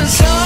So. sun.